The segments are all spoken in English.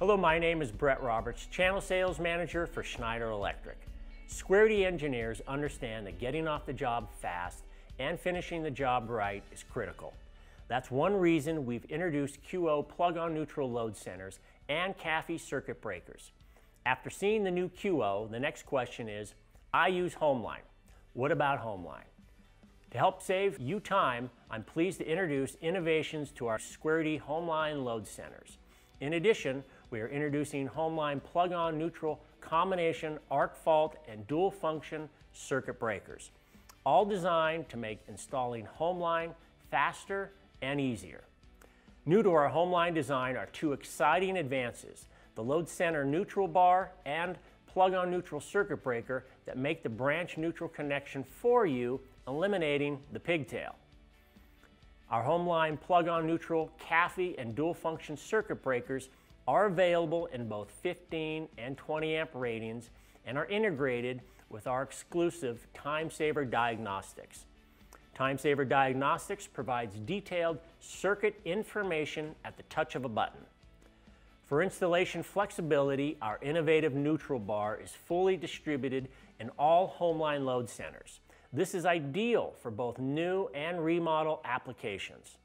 Hello, my name is Brett Roberts, Channel Sales Manager for Schneider Electric. Square D engineers understand that getting off the job fast and finishing the job right is critical. That's one reason we've introduced QO plug-on neutral load centers and CAFI circuit breakers. After seeing the new QO, the next question is, I use Homeline. What about Homeline? To help save you time, I'm pleased to introduce innovations to our Square D Homeline load centers. In addition, we are introducing Homeline plug-on neutral combination arc fault and dual function circuit breakers, all designed to make installing Homeline faster and easier. New to our Homeline design are two exciting advances, the load center neutral bar and plug-on neutral circuit breaker that make the branch neutral connection for you, eliminating the pigtail. Our Homeline plug-on neutral CAFI and dual function circuit breakers are available in both 15 and 20 amp ratings and are integrated with our exclusive TimeSaver Diagnostics. TimeSaver Diagnostics provides detailed circuit information at the touch of a button. For installation flexibility, our innovative neutral bar is fully distributed in all Homeline load centers. This is ideal for both new and remodel applications.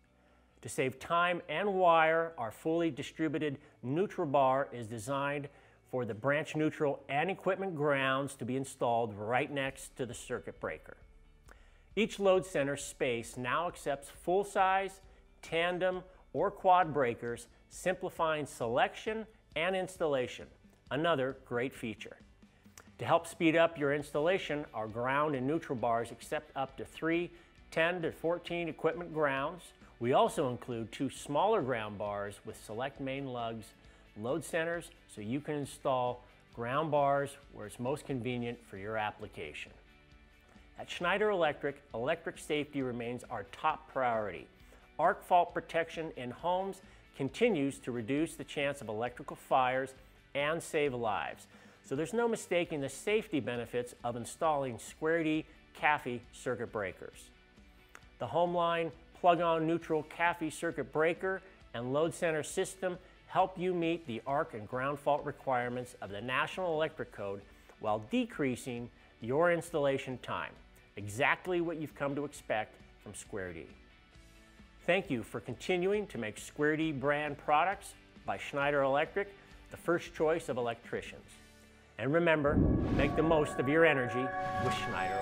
To save time and wire, our fully distributed neutral bar is designed for the branch neutral and equipment grounds to be installed right next to the circuit breaker. Each load center space now accepts full-size, tandem, or quad breakers, simplifying selection and installation. Another great feature. To help speed up your installation, our ground and neutral bars accept up to three 10 to 14 equipment grounds. We also include two smaller ground bars with select main lugs, load centers, so you can install ground bars where it's most convenient for your application. At Schneider Electric, electric safety remains our top priority. Arc fault protection in homes continues to reduce the chance of electrical fires and save lives. So there's no mistaking the safety benefits of installing Square D CAFI circuit breakers. The Homeline plug-on neutral CAFI circuit breaker and load center system help you meet the arc and ground fault requirements of the National Electric Code while decreasing your installation time. Exactly what you've come to expect from Square D. Thank you for continuing to make Square D brand products by Schneider Electric the first choice of electricians. And remember, make the most of your energy with Schneider